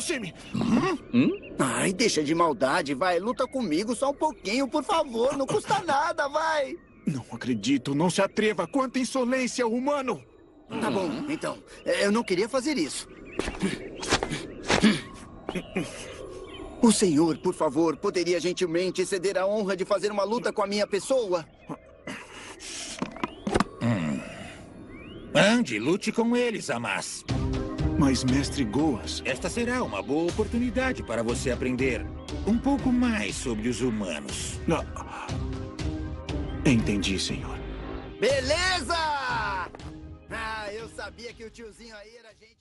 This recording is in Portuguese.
aproxime! Ai, deixa de maldade, vai. Luta comigo só um pouquinho, por favor. Não custa nada, vai. Não acredito, não se atreva. Quanta insolência, humano! Tá bom, então. Eu não queria fazer isso. O senhor, por favor, poderia gentilmente ceder a honra de fazer uma luta com a minha pessoa? Ande, lute com eles, Amas. Mas, mestre Goas, Esta será uma boa oportunidade para você aprender um pouco mais sobre os humanos. ah, entendi, senhor. Beleza! Ah, eu sabia que o tiozinho aí era gente.